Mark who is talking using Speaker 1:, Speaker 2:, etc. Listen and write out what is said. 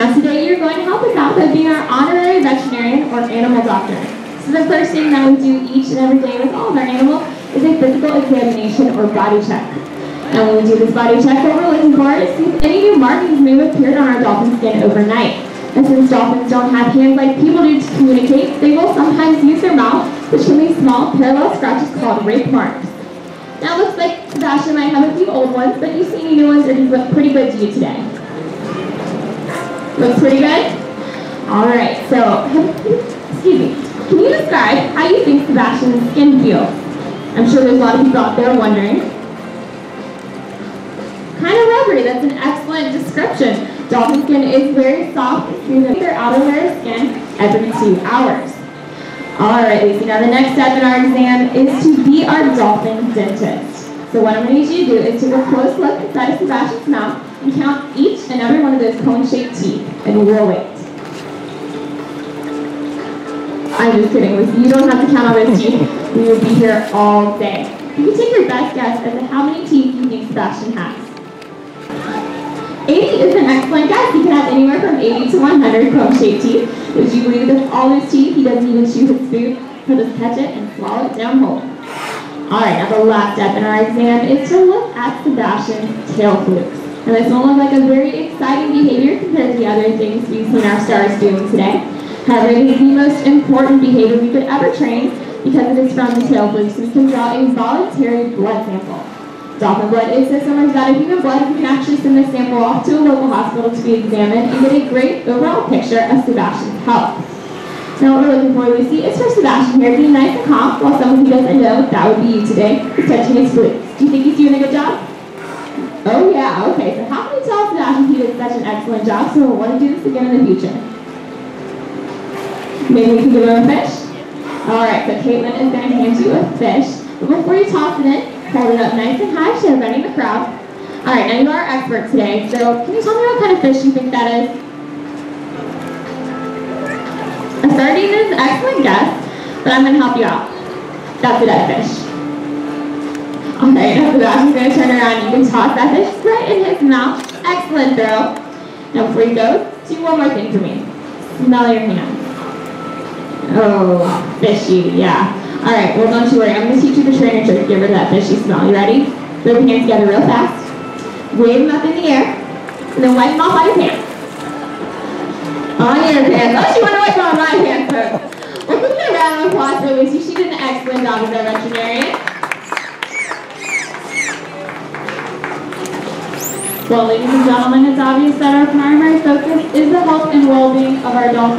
Speaker 1: Now today you're going to help us out by being our honorary veterinarian or animal doctor. So the first thing that we do each and every day with all of our animals is a physical examination or body check. And when we do this body check, what we're looking for is if any new markings may have appeared on our dolphin skin overnight. And since dolphins don't have hands like people do to communicate, they will sometimes use their mouth, which can leave small parallel scratches called rake marks. Now it looks like Sebastian might have a few old ones, but you see any new ones look pretty good to you today? Looks pretty good? Alright, so, excuse me. Can you describe how you think Sebastian's skin feels? I'm sure there's a lot of people out there wondering. Kind of rubbery, that's an excellent description. Dolphin skin is very soft, smooth, their outer layer of skin every two hours. Alright, Luci, now the next step in our exam is to be our dolphin dentist. So what I'm to need you to do is take a close look inside of Sebastian's mouth and count each and every one of those cone-shaped teeth, and will wait. I'm just kidding, You don't have to count all those teeth. We will be here all day. You can take your best guess as to how many teeth you think Sebastian has. 80 is an excellent guess. He can have anywhere from 80 to 100 cone-shaped teeth. Would you believe with all his teeth, he doesn't even chew his food? He'll just catch it and swallow it down whole. Alright, now the last step in our exam is to look at Sebastian's tail flukes. And this one looks like a very exciting behavior compared to the other things we've seen our stars doing today. However, it is the most important behavior we could ever train because it is from the tail fluke, so we can draw a voluntary blood sample. Dolphin blood is so similar to that of human blood, we can actually send this sample off to a local hospital to be examined and get a great overall picture of Sebastian's health. Now what we're looking for, Luci, is for Sebastian here to be nice and calm, while someone who doesn't know, that would be you today, is touching his flukes. Do you think he's doing a good job? Oh yeah, okay, so how can we tell Sebastian he did such an excellent job so we'll want to do this again in the future? Maybe we can give him a fish? Alright, so Caitlin is going to hand you a fish, but before you toss it in, hold it up nice and high, show everybody in the crowd. Alright, now you are our expert today, so can you tell me what kind of fish you think that is? A sardine is an excellent guess, but I'm going to help you out. That's a dead fish. Alright, now Sebastian's going to turn around. You can toss that fish right in his mouth. Excellent throw. Now before you go, do one more thing for me. Smell your hand. Oh, fishy, yeah. Alright, well don't you worry. I'm going to teach you the trainer trick to get rid of that fishy smell. You ready? Rub your hands together real fast. Wave them up in the air. And then wipe them off on your pants. On your pants. Oh, she wanted to wipe them on my pants first. Well, give me a round of applause for Luci. She did an excellent job as our veterinarian. Well, ladies and gentlemen, it's obvious that our primary focus is the health and well-being of our dolphins.